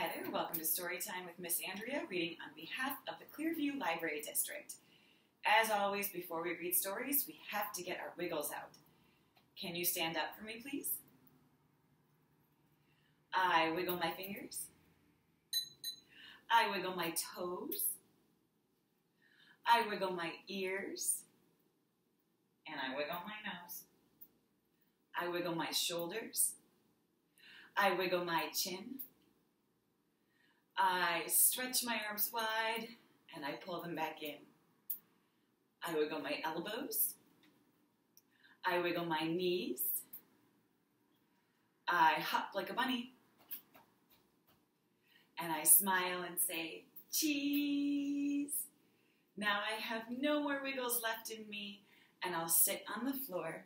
Hi there, welcome to Storytime with Miss Andrea, reading on behalf of the Clearview Library District. As always, before we read stories, we have to get our wiggles out. Can you stand up for me, please? I wiggle my fingers. I wiggle my toes. I wiggle my ears. And I wiggle my nose. I wiggle my shoulders. I wiggle my chin. I stretch my arms wide and I pull them back in. I wiggle my elbows. I wiggle my knees. I hop like a bunny. And I smile and say, cheese. Now I have no more wiggles left in me, and I'll sit on the floor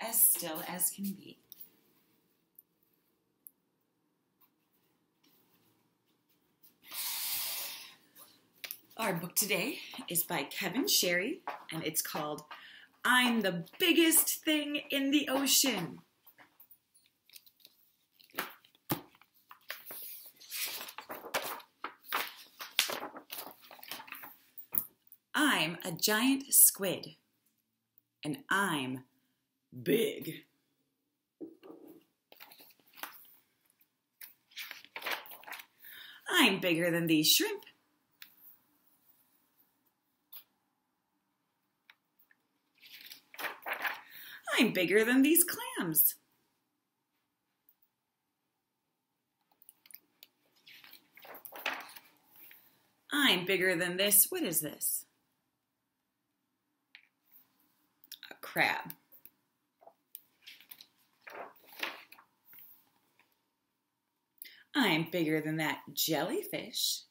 as still as can be. Our book today is by Kevin Sherry, and it's called I'm the Biggest Thing in the Ocean. I'm a giant squid, and I'm big. I'm bigger than these shrimp. I'm bigger than these clams. I'm bigger than this. What is this? A crab. I'm bigger than that jellyfish.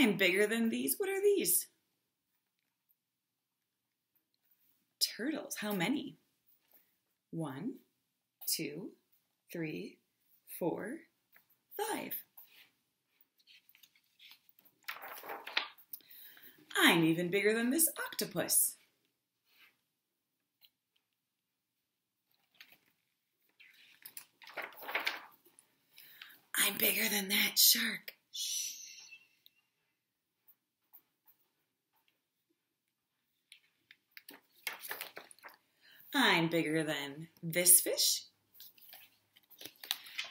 I'm bigger than these. What are these? Turtles. How many? One, two, three, four, five. I'm even bigger than this octopus. I'm bigger than that shark. Shh. I'm bigger than this fish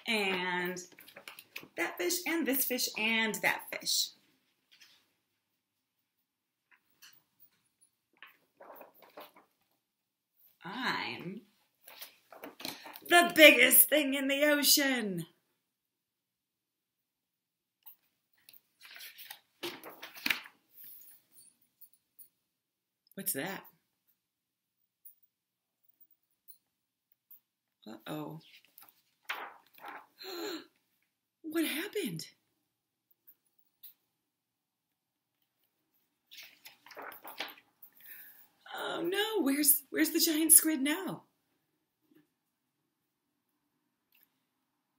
and that fish and this fish and that fish. I'm the biggest thing in the ocean. What's that? Uh-oh. what happened? Oh no, where's where's the giant squid now?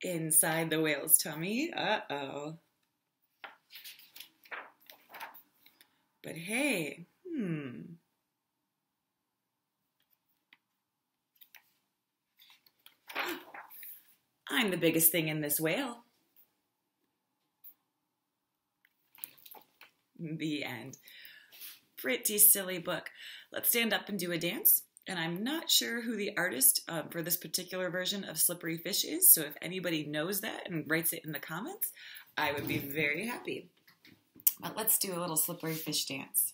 Inside the whale's tummy. Uh-oh. But hey, hmm. The biggest thing in this whale. The end. Pretty silly book. Let's stand up and do a dance. And I'm not sure who the artist um, for this particular version of Slippery Fish is, so if anybody knows that and writes it in the comments, I would be very happy. But let's do a little Slippery Fish dance.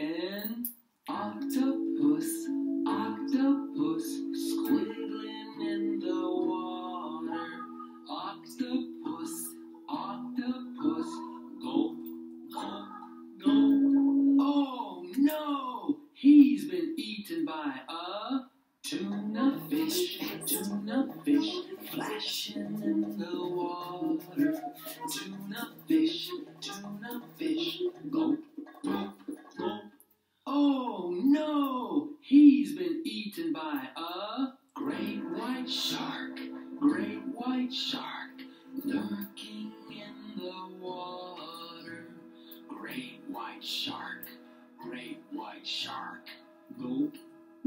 An octopus, octopus, squiggling in the water. Octopus, octopus, go, go, go. Oh no! He's been eaten by a Tuna fish, tuna fish, flashing by a great white shark. Great white shark lurking in the water. Great white shark. Great white shark. Go,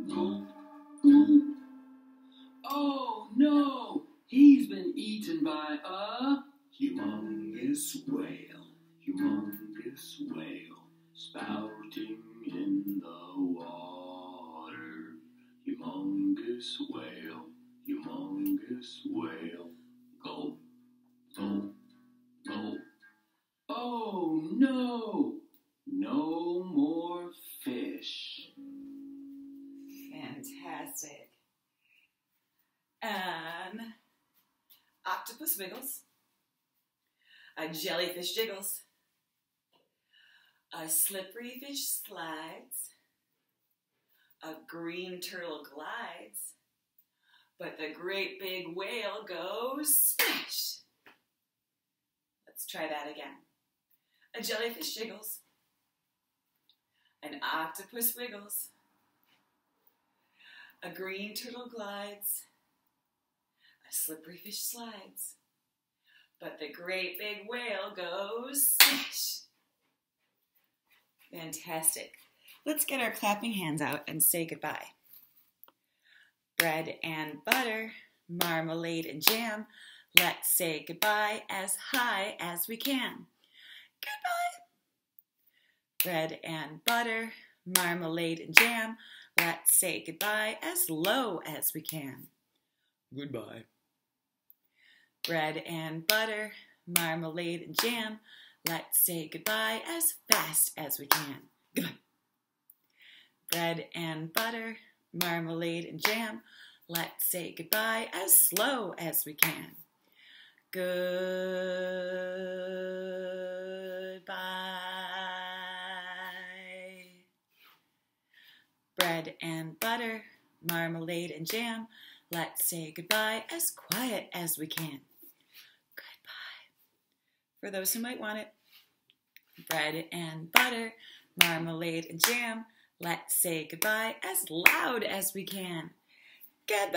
go, go. Oh no! He's been eaten by a humongous whale. Humongous whale spouting in the water. Humongous whale. Humongous whale. Go, go, go. Oh no! No more fish. Fantastic. And octopus wiggles. A jellyfish jiggles. A slippery fish slides. A green turtle glides. But the great big whale goes splash. Let's try that again. A jellyfish jiggles. An octopus wiggles. A green turtle glides. A slippery fish slides. But the great big whale goes splash. Fantastic. Let's get our clapping hands out and say goodbye. Bread and butter, marmalade and jam. Let's say goodbye as high as we can. Goodbye. Bread and butter, marmalade and jam. Let's say goodbye as low as we can. Goodbye. Bread and butter, marmalade and jam. Let's say goodbye as fast as we can. Goodbye. Bread and butter, marmalade and jam. Let's say goodbye as slow as we can. Goodbye. Bread and butter, marmalade and jam. Let's say goodbye as quiet as we can. Goodbye. For those who might want it, bread and butter, marmalade and jam. Let's say goodbye as loud as we can. Goodbye.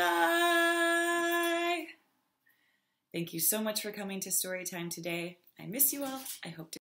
Thank you so much for coming to Storytime today. I miss you all. I hope to